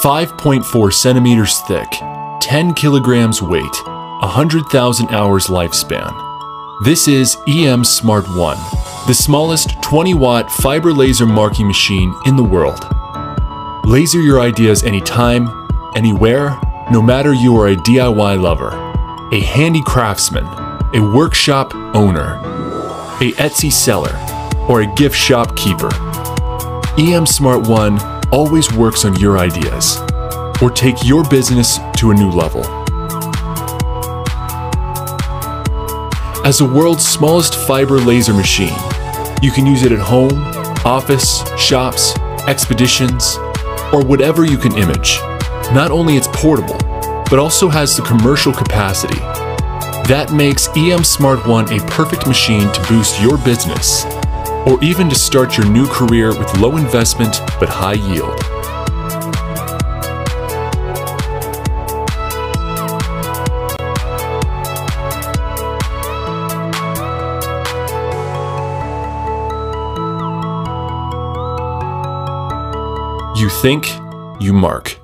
5.4 centimeters thick, 10 kilograms weight, 100,000 hours lifespan. This is EM Smart 1, the smallest 20 watt fiber laser marking machine in the world. Laser your ideas anytime, anywhere, no matter you are a DIY lover, a handy craftsman, a workshop owner, a Etsy seller, or a gift shop keeper. EM Smart 1 always works on your ideas or take your business to a new level. As the world's smallest fiber laser machine, you can use it at home, office, shops, expeditions, or whatever you can image. Not only it's portable, but also has the commercial capacity. That makes EM Smart 1 a perfect machine to boost your business, or even to start your new career with low investment but high yield. You think, you mark.